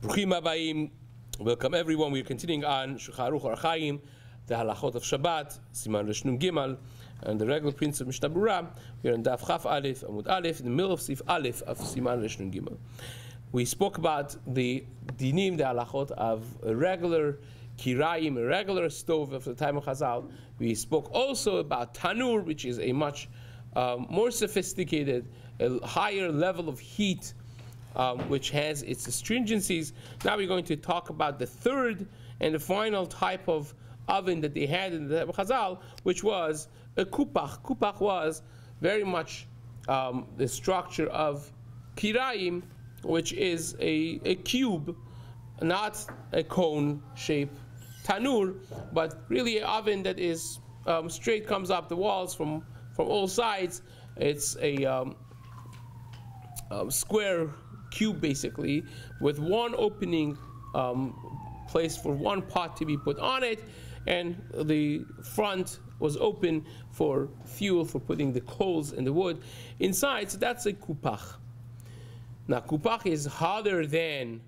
Bruchim Abayim. Welcome everyone. We're continuing on Shulchan Aruch Orach the halachot of Shabbat, Siman Reshnum Gimal, and the regular prince of Mishnah Berurah. We're in Daf Chaf Aleph, Amud Aleph, in the middle of Sif Aleph of Siman Reshnum Gimal. We spoke about the dinim, the halachot of a regular kiraim, a regular stove of the time of Chazal. We spoke also about tanur, which is a much um, more sophisticated, a higher level of heat um, which has its astringencies. Now we're going to talk about the third and the final type of oven that they had in the Chazal, which was a kupach. Kupach was very much um, the structure of kirayim, which is a, a cube, not a cone shape tanur, but really an oven that is um, straight, comes up the walls from, from all sides. It's a um, um, square cube basically with one opening um, place for one pot to be put on it and the front was open for fuel for putting the coals and the wood inside. So that's a kupach now kupach is harder than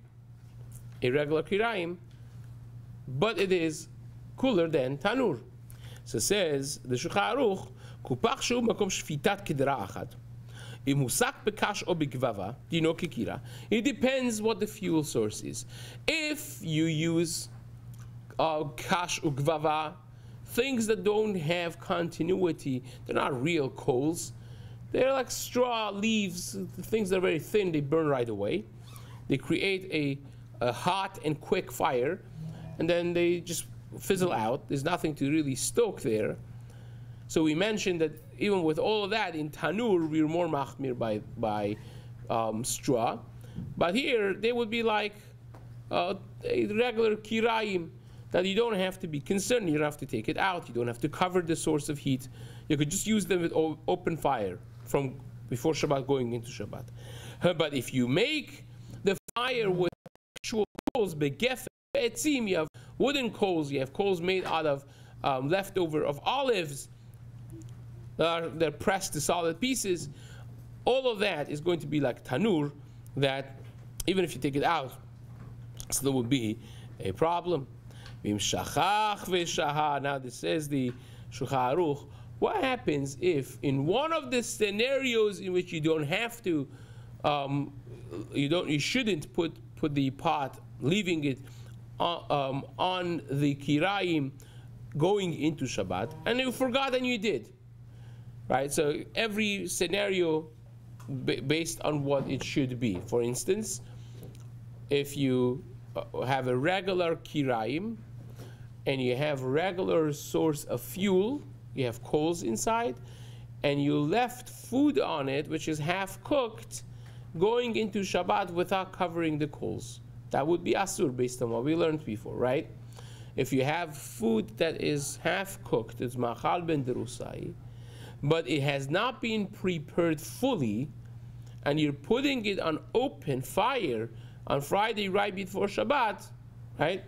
a regular kirayim but it is cooler than tanur. So says the Shulchan Aruch kupach shu makom shfitat kidra achad it depends what the fuel source is. If you use uh, kash ugvava, things that don't have continuity, they're not real coals. They're like straw leaves, things that are very thin, they burn right away. They create a, a hot and quick fire, and then they just fizzle out. There's nothing to really stoke there. So we mentioned that even with all of that, in Tanur, we are more machmir by, by um, straw. But here, they would be like uh, a regular kirayim that you don't have to be concerned. You don't have to take it out. You don't have to cover the source of heat. You could just use them with open fire from before Shabbat going into Shabbat. But if you make the fire with actual coals, begef, etzim, you have wooden coals, you have coals made out of um, leftover of olives, are, they're pressed to solid pieces. All of that is going to be like tanur, that even if you take it out, still would be a problem. Now this says the Shulchan. What happens if in one of the scenarios in which you don't have to, um, you don't, you shouldn't put put the pot, leaving it on, uh, um, on the kirayim, going into Shabbat, and you forgot and you did right? So every scenario based on what it should be. For instance, if you uh, have a regular kiraim and you have a regular source of fuel, you have coals inside, and you left food on it which is half cooked, going into Shabbat without covering the coals. That would be asur based on what we learned before, right? If you have food that is half cooked, it's machal ben derusai, but it has not been prepared fully, and you're putting it on open fire on Friday right before Shabbat, right?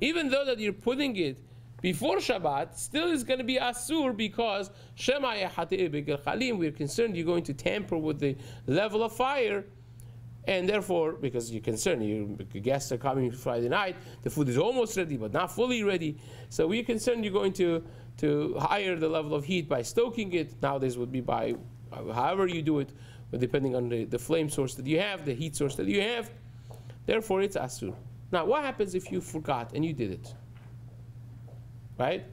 Even though that you're putting it before Shabbat, still is going to be asur because Shema Chalim. We're concerned you're going to tamper with the level of fire, and therefore, because you're concerned, your guests are coming Friday night, the food is almost ready but not fully ready. So we're concerned you're going to to higher the level of heat by stoking it. Nowadays would be by however you do it, but depending on the, the flame source that you have, the heat source that you have. Therefore, it's asur. Now, what happens if you forgot and you did it? Right?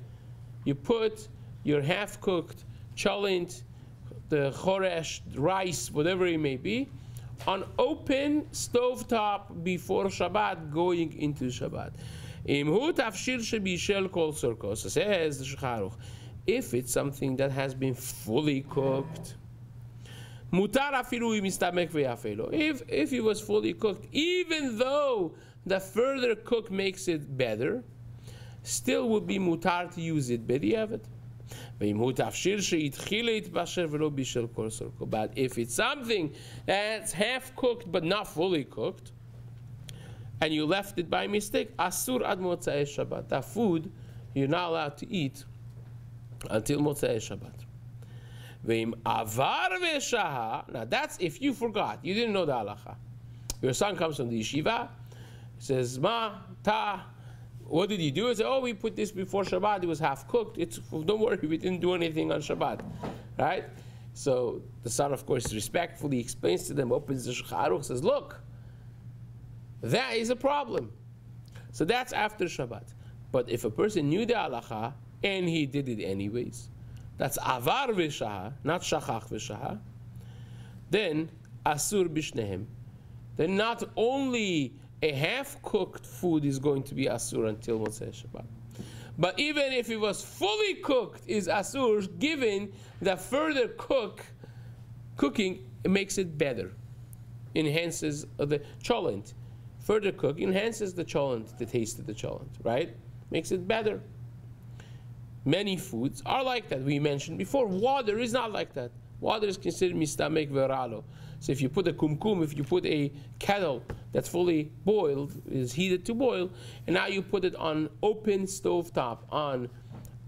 You put your half-cooked cholent, the choresh, rice, whatever it may be, on open stove top before Shabbat, going into Shabbat. Imhu tafshir shebishel kol surkos. Says the Shulchan if it's something that has been fully cooked, mutar afilu imistamek ve'afelo. If if it was fully cooked, even though the further cook makes it better, still would be mutar to use it bediavet. But if it's something that's half cooked but not fully cooked, and you left it by mistake, asur ad motzei Shabbat. That food you're not allowed to eat until motzei Shabbat. Now that's if you forgot, you didn't know the halacha. Your son comes from the yeshiva, says, Ma, ta, what did you do? He said, oh, we put this before Shabbat. It was half cooked. It's, don't worry, we didn't do anything on Shabbat. Right? So the son, of course, respectfully explains to them, opens the Shulchan says, look, that is a problem. So that's after Shabbat. But if a person knew the halacha and he did it anyways, that's avar v'shaha, not shachach v'shaha, then asur bishnehem. Then not only a half-cooked food is going to be asur until Motzei Shabbat. But even if it was fully cooked, is asur, given that further cook, cooking makes it better, enhances the cholent. Further cook enhances the cholent, the taste of the cholent, right? Makes it better. Many foods are like that. We mentioned before. Water is not like that. Water is considered mistamek veralo. So if you put a kumkum, if you put a kettle that's fully boiled, is heated to boil, and now you put it on open stove top on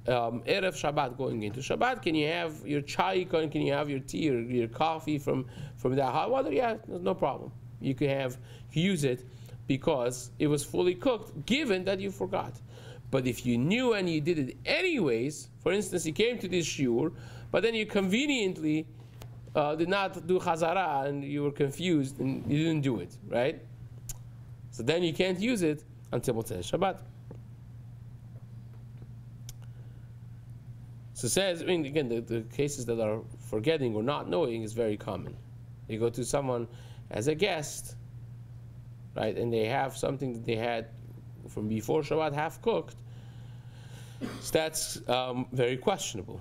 um, Erev Shabbat going into Shabbat, can you have your chai, can you have your tea or your coffee from, from that hot water? Yeah, no problem. You can have, use it because it was fully cooked, given that you forgot. But if you knew and you did it anyways, for instance, you came to this shiur, but then you conveniently uh, did not do chazara and you were confused and you didn't do it, right? So then you can't use it until Motzei Shabbat. So says, I mean, again, the, the cases that are forgetting or not knowing is very common. You go to someone as a guest, right, and they have something that they had from before Shabbat half cooked, so that's um, very questionable.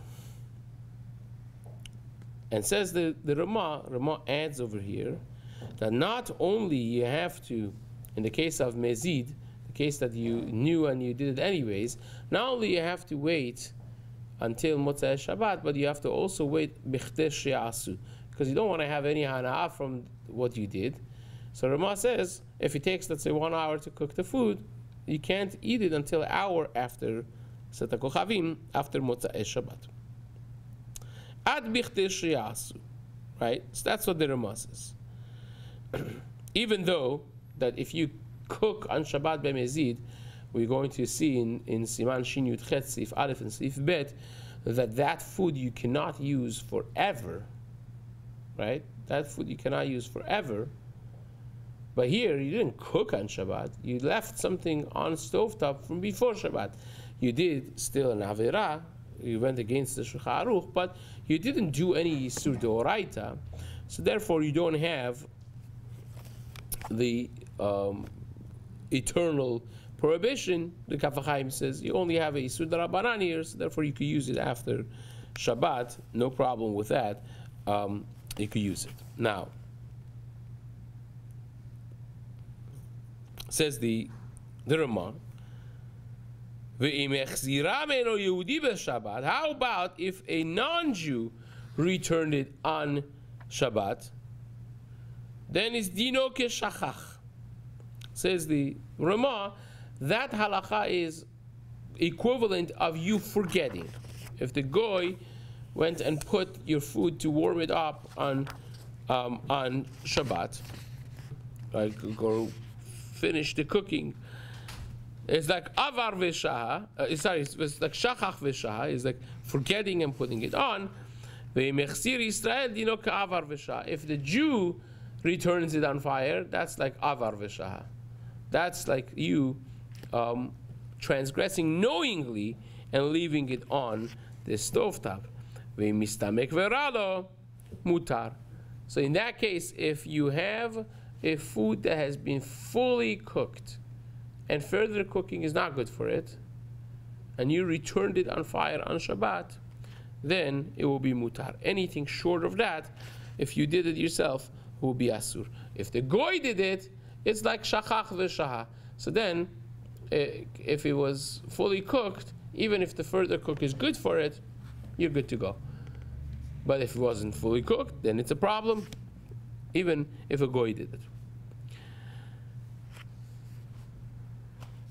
And says the, the Ramah, Ramah adds over here that not only you have to, in the case of Mezid, the case that you knew and you did it anyways, not only you have to wait until Motzei Shabbat, but you have to also wait because you don't want to have any hana from what you did. So Rama says if it takes, let's say, one hour to cook the food, you can't eat it until an hour after Seta Kochavim, after Motzei Shabbat. Ad bichte Right? So that's what the Rama says. Even though that if you cook on Shabbat b'mezid, we're going to see in, in Siman Shin Yud Chet, Sif Aleph and Sif Bet, that that food you cannot use forever, right? That food you cannot use forever. But here, you didn't cook on Shabbat. You left something on stovetop from before Shabbat. You did still an Avirah, you went against the Shulchan but you didn't do any Yisur Deoraita, so therefore you don't have the um, eternal prohibition. The Kaf HaChaim says you only have a Darabanan here, so therefore you could use it after Shabbat, no problem with that. Um, you could use it. Now, says the, the Ramah, how about if a non-Jew returned it on Shabbat? Then it's dino keshachach. Says the Ramah, that halacha is equivalent of you forgetting. If the goy went and put your food to warm it up on um, on Shabbat, like go finish the cooking it's like avar v'shaha. Uh, sorry, it's, it's like shachach v'shaha. It's like forgetting and putting it on. Israel dino avar v'shaha. If the Jew returns it on fire, that's like avar v'shaha. That's like you um, transgressing knowingly and leaving it on the stovetop. V'mistamek veralo mutar. So in that case, if you have a food that has been fully cooked, and further cooking is not good for it, and you returned it on fire on Shabbat, then it will be mutar. Anything short of that, if you did it yourself, will be asur. If the goy did it, it's like shachach v'shaha. So then, eh, if it was fully cooked, even if the further cook is good for it, you're good to go. But if it wasn't fully cooked, then it's a problem, even if a goy did it.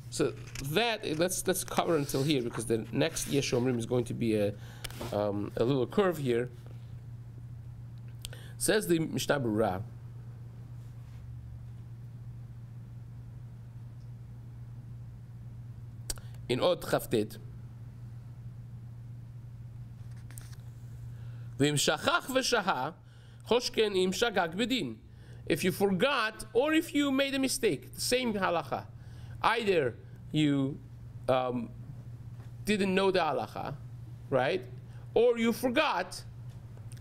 So that let's let's cover until here because the next Yeshomrim is going to be a um, a little curve here. Says the Mishnah Berurah. In shagag bedin. If you forgot or if you made a mistake, the same halacha. Either you um, didn't know the halacha, right? Or you forgot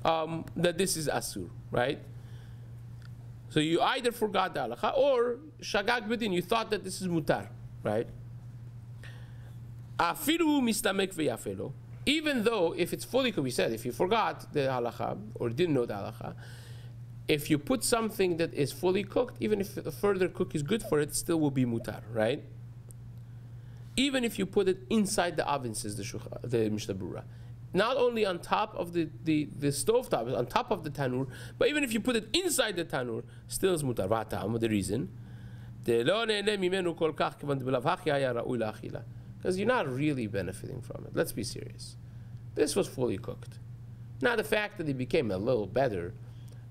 um, that this is asur, right? So you either forgot the halacha or shagag bedin, you thought that this is mutar, right? Even though if it's fully cooked, we said if you forgot the halacha or didn't know the halacha, if you put something that is fully cooked, even if a further cook is good for it, still will be mutar, right? Even if you put it inside the oven, says the, shukha, the Mishnah Berurah. Not only on top of the, the, the stove top, on top of the tanur, but even if you put it inside the tanur, still is mutar. V'atam, the reason. Because you're not really benefiting from it. Let's be serious. This was fully cooked. Now, the fact that it became a little better,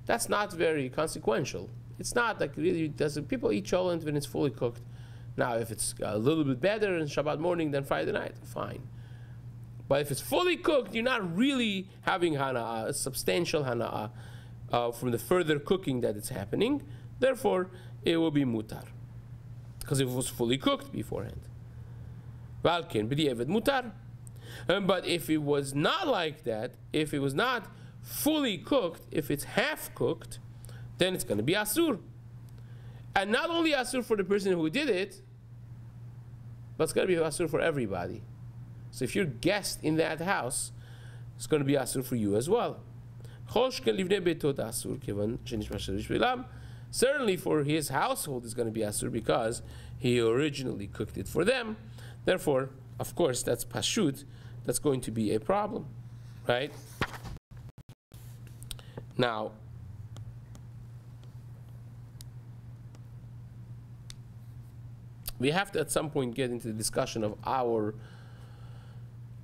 that's not very consequential. It's not like really, does people eat cholent when it's fully cooked? Now, if it's a little bit better in Shabbat morning than Friday night, fine. But if it's fully cooked, you're not really having hana'ah, a substantial hana'ah uh, from the further cooking that it's happening. Therefore, it will be mutar. Because it was fully cooked beforehand. Valkin, b'di'evet mutar. Um, but if it was not like that, if it was not fully cooked, if it's half cooked, then it's going to be asur. And not only asur for the person who did it, but it's going to be asur for everybody. So if you're guest in that house, it's going to be asur for you as well. Certainly for his household is going to be asur because he originally cooked it for them. Therefore, of course, that's pashut. That's going to be a problem, right? Now, we have to at some point get into the discussion of our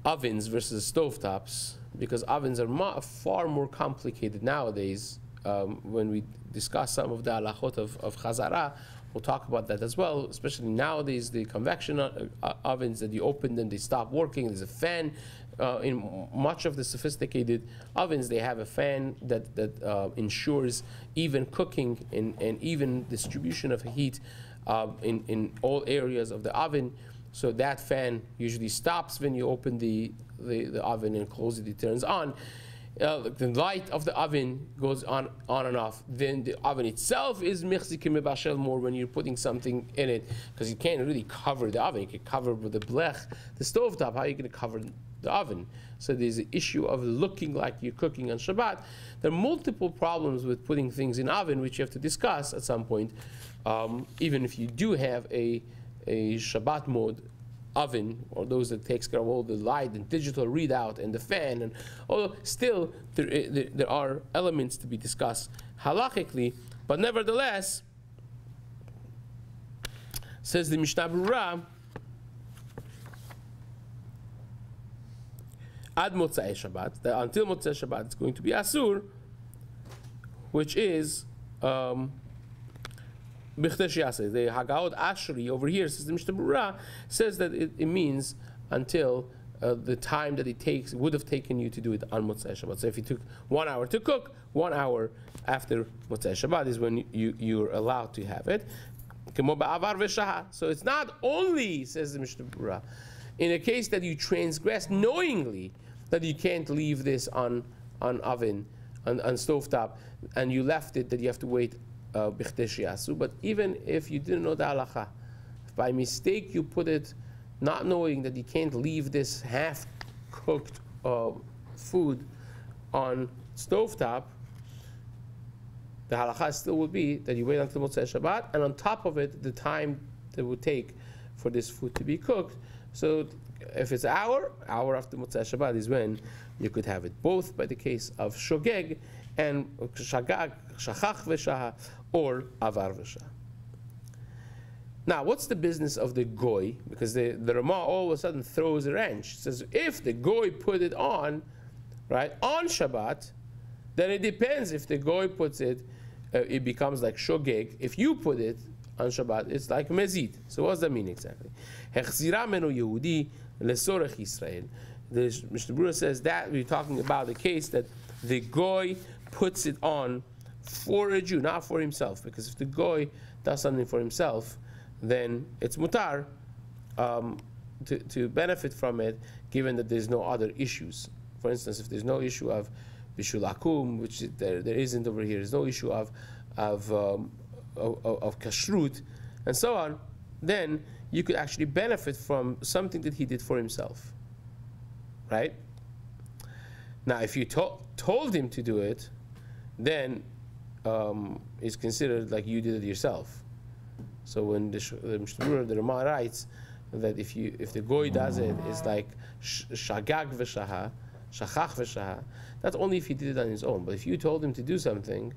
ovens versus stovetops because ovens are far more complicated nowadays. Um, when we discuss some of the halachot of, of Chazara, we'll talk about that as well, especially nowadays, the convection uh, ovens that you open them, they stop working. There's a fan. Uh, in much of the sophisticated ovens, they have a fan that, that uh, ensures even cooking and, and even distribution of heat uh, in, in all areas of the oven. So that fan usually stops when you open the, the, the oven and close it, it turns on. Uh, the light of the oven goes on, on and off. Then the oven itself is mechzikim mebashel more when you're putting something in it, because you can't really cover the oven. You can cover with the blech, the stove top. How are you going to cover the oven? So there's an issue of looking like you're cooking on Shabbat. There are multiple problems with putting things in oven, which you have to discuss at some point. Um, even if you do have a, a Shabbat mode oven or those that takes care of all the light and digital readout and the fan and although still there, eh, there, there are elements to be discussed halachically but nevertheless says the Mishnah Berurah ad Motzei Shabbat that until Motzei Shabbat it's going to be Asur which is um, the Hagaot Ashri over here, says the Mishnah Berurah, says that it, it means until uh, the time that it takes would have taken you to do it on Motzei Shabbat. So if you took one hour to cook, one hour after Motzei Shabbat is when you, you're allowed to have it. So it's not only, says the Mishnah Berurah, in a case that you transgress knowingly that you can't leave this on, on oven, on, on stovetop, and you left it, that you have to wait uh, but even if you didn't know the halacha, by mistake you put it, not knowing that you can't leave this half-cooked uh, food on stovetop, the halacha still would be that you wait until Motzei Shabbat, and on top of it, the time that would take for this food to be cooked. So if it's hour, hour after Motzei Shabbat is when you could have it, both by the case of shogeg and shagag, shachach v'shaha, or avar v'sha. Now, what's the business of the goy? Because the, the Rama all of a sudden throws a wrench. It says, if the goy put it on, right, on Shabbat, then it depends. If the goy puts it, uh, it becomes like shogeg. If you put it on Shabbat, it's like mezid. So what does that mean exactly? Hechzira menu Yehudi lesorech Israel. The Mishnah Berurah says that we're talking about the case that the goy puts it on for a Jew, not for himself. Because if the goy does something for himself, then it's mutar um, to, to benefit from it, given that there's no other issues. For instance, if there's no issue of bishul akum, which there, there isn't over here, there's no issue of of, um, of, of kashrut, and so on, then you could actually benefit from something that he did for himself. Right? Now, if you to- told him to do it, then um, it's considered like you did it yourself. So when the, the Mishnah the Ramah writes that if you if the goy does it, it's like shagag v'shaha, shachach v'shaha. That's only if he did it on his own. But if you told him to do something,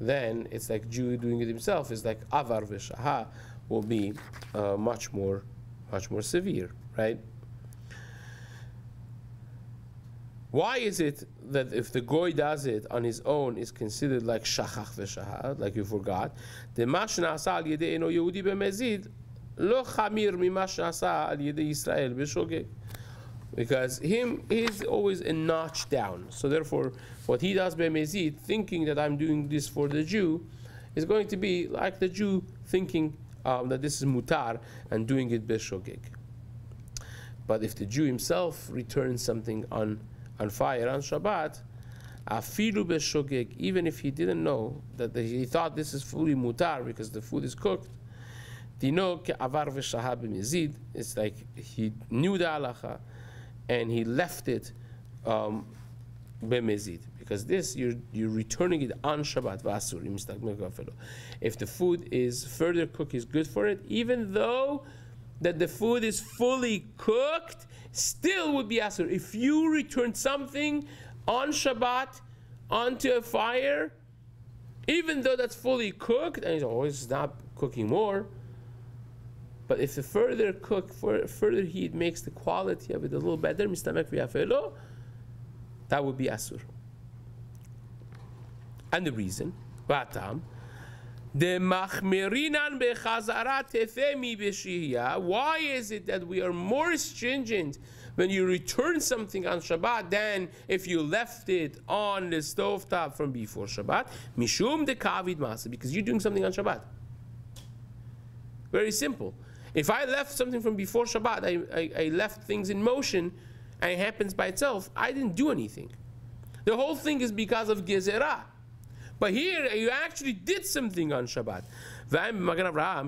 then it's like Jew doing it himself. It's like avar v'shaha will be uh, much more much more severe, right? Why is it that if the goy does it on his own is considered like shachach v'shahad, like you forgot? The mashna asa al yedei eno Yehudi b'mezid lo chamir mimashna asa al yedei Yisrael b'shogeg. Because him, he's always a notch down. So therefore, what he does b'mezid, thinking that I'm doing this for the Jew, is going to be like the Jew thinking um, that this is mutar and doing it b'shogeg. But if the Jew himself returns something on on fire on Shabbat, afilu b'shogeg, even if he didn't know that the, he thought this is fully mutar because the food is cooked, dino avar v'shahab it's like he knew the halacha and he left it um, b'mizid. Because this, you're, you're returning it on Shabbat, v'asur, If the food is further cooked, is good for it, even though that the food is fully cooked, still would be asur. If you return something on Shabbat onto a fire, even though that's fully cooked, and oh, it's always not cooking more, but if the further cook, for further heat makes the quality of it a little better, that would be asur. And the reason, Vatam, the machmirinan bechazara tefemi b'shihya. Why is it that we are more stringent when you return something on Shabbat than if you left it on the stovetop from before Shabbat? Mishum de kavid because you're doing something on Shabbat. Very simple. If I left something from before Shabbat, I, I, I left things in motion, and it happens by itself, I didn't do anything. The whole thing is because of gezerah. But here you actually did something on Shabbat. Magen Avraham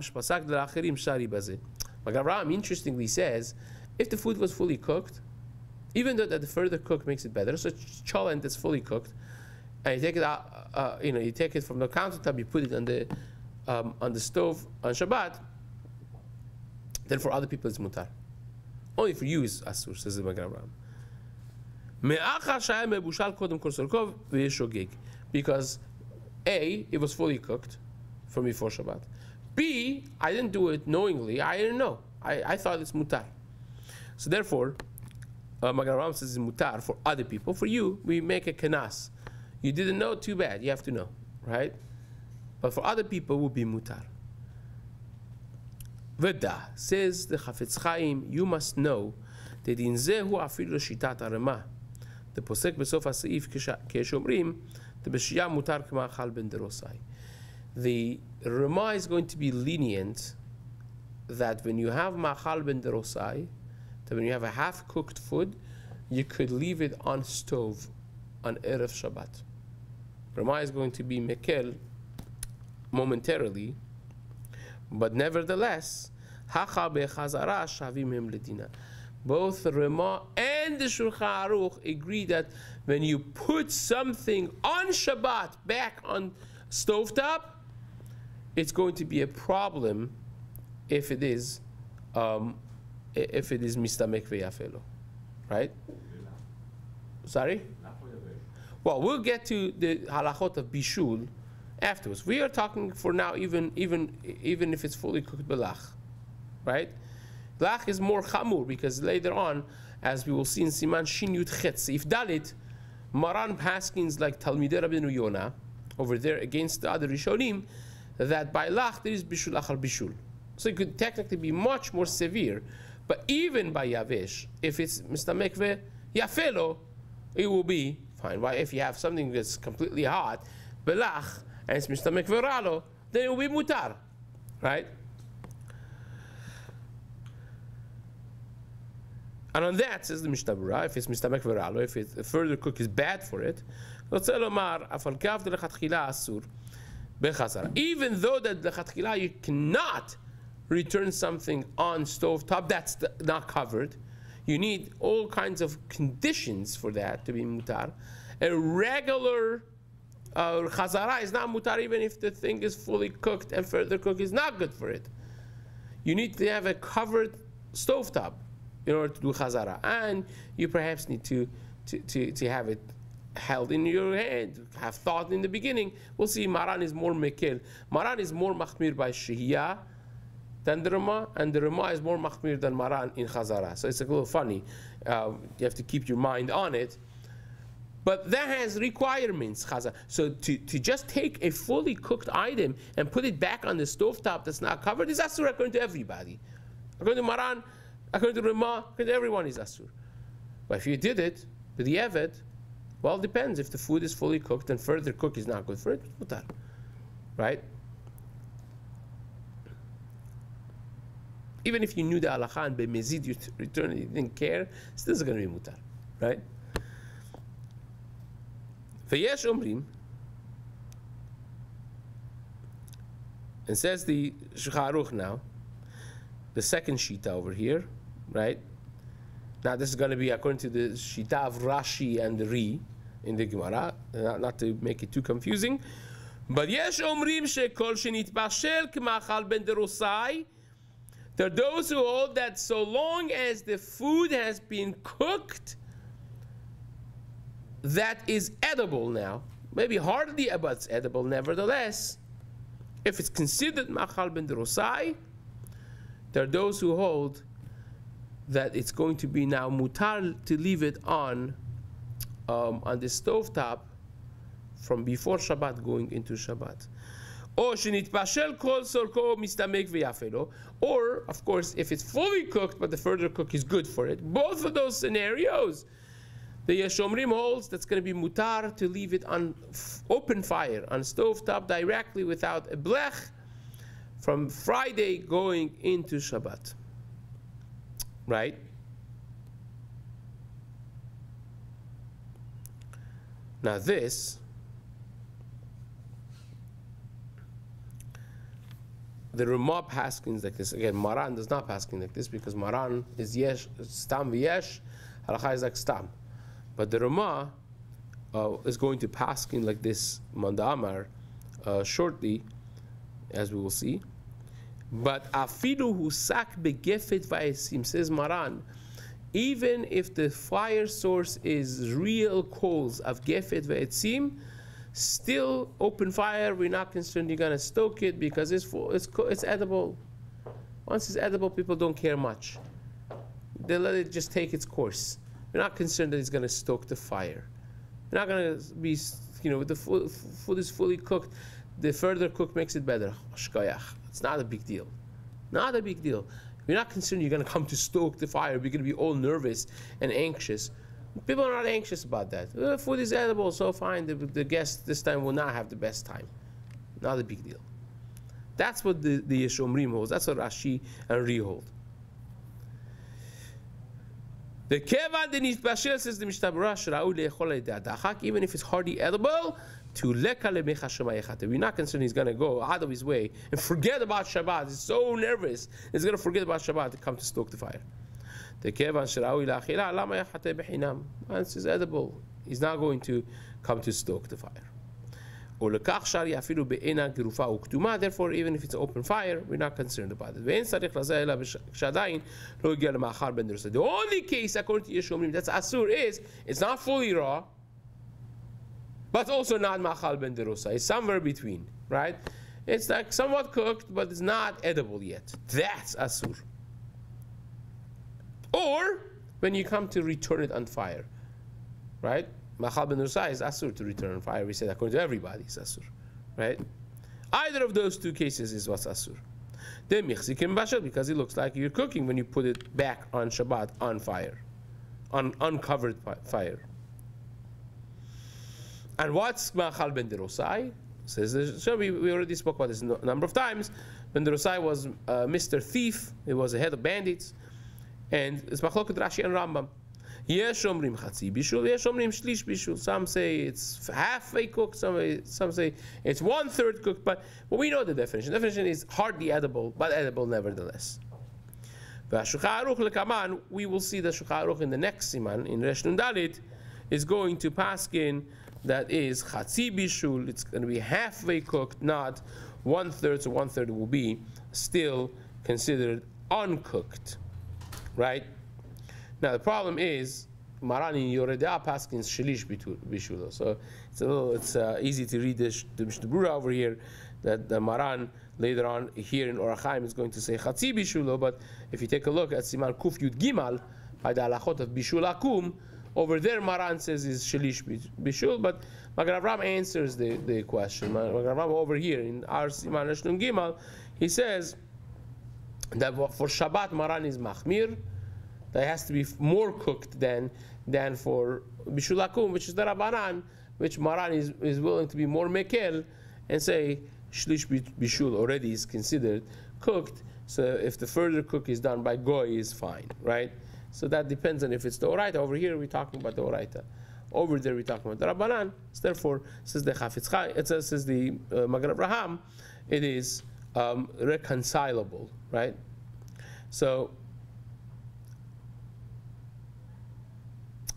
interestingly says, if the food was fully cooked, even though that the further cook makes it better, so cholent that's fully cooked, and you take it out, uh, you know, you take it from the countertop, you put it on the um, on the stove on Shabbat, then for other people it's mutar. Only for you is asur, says the Magen. Because a, it was fully cooked for me for Shabbat. B, I didn't do it knowingly. I didn't know. I, I thought it's mutar. So therefore, uh, Magen says it's mutar for other people. For you, we make a kanas. You didn't know, too bad. You have to know, right? But for other people, it would be mutar. Veda says the Chafetz Chaim, you must know that in zehu afilu shitat arama. The posek besof ha'seif keshomrim, the Beshiyah mutar k'ma'achal ben derosai. The Rama is going to be lenient that when you have ma'achal ben derosai, that when you have a half-cooked food, you could leave it on stove on Erev Shabbat. Rama is going to be mekel momentarily, but nevertheless, hacha bechazara shavim ledina. Both Rama and the Shulchan Aruch agree that when you put something on Shabbat back on stovetop, it's going to be a problem if it is um, if it is mistamek veyafelo, right? Sorry. Well, we'll get to the halachot of bishul afterwards. We are talking for now, even even even if it's fully cooked belach, right? Lach is more chamur because later on, as we will see in Siman Shin Yud Chetz, if Dalit, Maran Paskins like Talmidei Rabbeinu Yonah, over there against the other Rishonim, that by lach there is bishul Achar bishul. So it could technically be much more severe. But even by Yavesh, if it's mistamekve yafelo, it will be fine. Why? If you have something that's completely hot, belach, and it's mistamekve ralo, then it will be mutar, right? And on that, says the Mishnah Berurah, if it's mistamek veralo, if it, a further cook is bad for it, even though that the you cannot return something on stove top that's not covered, you need all kinds of conditions for that to be mutar. A regular uh, chazara is not mutar even if the thing is fully cooked and further cook is not good for it. You need to have a covered stove top in order to do chazara. And you perhaps need to, to, to, to have it held in your hand, have thought in the beginning. We'll see Maran is more mekil. Maran is more machmir by shihiyah than the Rama, and the Rama is more machmir than Maran in chazara. So it's a little funny. Uh, you have to keep your mind on it. But that has requirements, chazara. So to, to just take a fully cooked item and put it back on the stovetop that's not covered is asur according to everybody. According to Maran, According to Rama, everyone is Asur. But if you did it with the Evet, well, it depends. If the food is fully cooked and further cook is not good for it, mutar. Right? Even if you knew the halacha and b'mezid you return it, you didn't care, still is going to be mutar. Right? V'yesh omrim, and says the Shulchan now, the second shita over here, right? Now this is going to be according to the Shita of Rashi and Ri in the Gemara, not, not to make it too confusing. But yes, omrim shekol shenitbashel k'machal ben derosai. There are those who hold that so long as the food has been cooked, that is edible now. Maybe hardly, but it's edible nevertheless. If it's considered machal ben derosai, there are those who hold that it's going to be now mutar to leave it on um, on the stove top from before Shabbat going into Shabbat. Or or of course if it's fully cooked but the further cook is good for it. Both of those scenarios, the Yeshomrim holds that's going to be mutar to leave it on open fire on stove top directly without a blech from Friday going into Shabbat right? Now this, the Ramah paskins like this. Again, Maran does not paskin like this because Maran is yesh, stam v'yesh, halacha is like stam. But the Ramah uh, is going to paskin like this mandamar uh, shortly, as we will see. But afilu husak begefet va'esim, says Maran, even if the fire source is real coals of gefet va'esim, still open fire, we're not concerned you're to stoke it because it's, full, it's, it's edible. Once it's edible, people don't care much. They let it just take its course. We're not concerned that it's to stoke the fire. We're not to be, you know, the food is fully cooked. The further cook makes it better. It's not a big deal. Not a big deal. You're not concerned you're going to come to stoke the fire. You're going to be all nervous and anxious. People are not anxious about that. Uh, food is edible, so fine. The, the this time will not have the best time. Not a big deal. That's what the, the Yeshomrim holds. That's what Rashi and Ri hold. The kevan denif bashel says the Mishnah Berurah even if it's hardly edible, to lekale We're not concerned he's going to go out of his way and forget about Shabbat. He's so nervous. He's going to forget about Shabbat to come to stoke the fire. Kevan shraui la'achila lama yachate bechinam. Once it's edible, he's not going to come to stoke the fire. Therefore, even if it's open fire, we're not concerned about it. The only case, according to Yeshomrim, that's Asur is, it's not fully raw, but also not machal ben derusa. It's somewhere between, right? It's like somewhat cooked, but it's not edible yet. That's asur. Or when you come to return it on fire, right? Machal ben derusa is asur to return on fire. We said according to everybody, it's asur, right? Either of those two cases is what's asur. Then michzikim bashel because it looks like you're cooking when you put it back on Shabbat on fire, on uncovered fire. And what's machal ben derosai? Says so we, we already spoke about this a number of times. Ben derosai was uh, Mr. Thief. He was the head of bandits, and it's machloket Rashi and Rambam. Yesh omrim chatzi bishul, omrim shlish bishul. Some say it's halfway cooked, some, some say it's one third cooked, but well, we know the definition. The definition is hardly edible, but edible nevertheless. We will see the Shulchan Aruch in the next siman, in Resh Dalit, is going to paskin that is chatzi bishul, it's going to be halfway cooked, not one third, so one third will be still considered uncooked, right? Now the problem is Maran in Yoredea Paskins Shalish Bishulo. So it's a little, it's uh, easy to read the, the Mishnah over here that the Maran later on here in Orach Chaim is going to say Chatzi Bishulo, but if you take a look at Siman Kuf Yud Gimal by the halachot of Bishul Akum, over there Maran says is Shalish Bishul, but Magen Avraham answers the, the question. Magen Avraham over here in our Siman Gimal, he says that for Shabbat Maran is Machmir, that has to be more cooked than than for bishulakum, which is the rabbanan, which Maran is, is willing to be more mekel and say shlish bishul already is considered cooked. So if the further cook is done by goy is fine, right? So that depends on if it's the oraita. Over here we're talking about the oraita. Over there we're talking about the rabbanan. So therefore, says the chafetz chaim, it says, says the uh, Magen it is um, reconcilable, right? So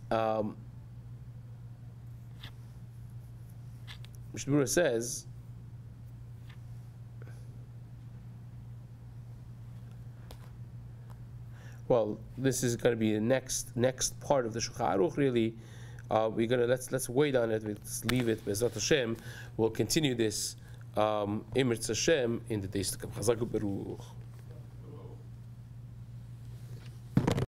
um, Mishnah says, well, this is going to be the next next part of the Shulchan Aruch. Really, uh, we're gonna let's let's wait on it. Let's leave it. Bezrat Hashem. We'll continue this um, Hashem in the days to come.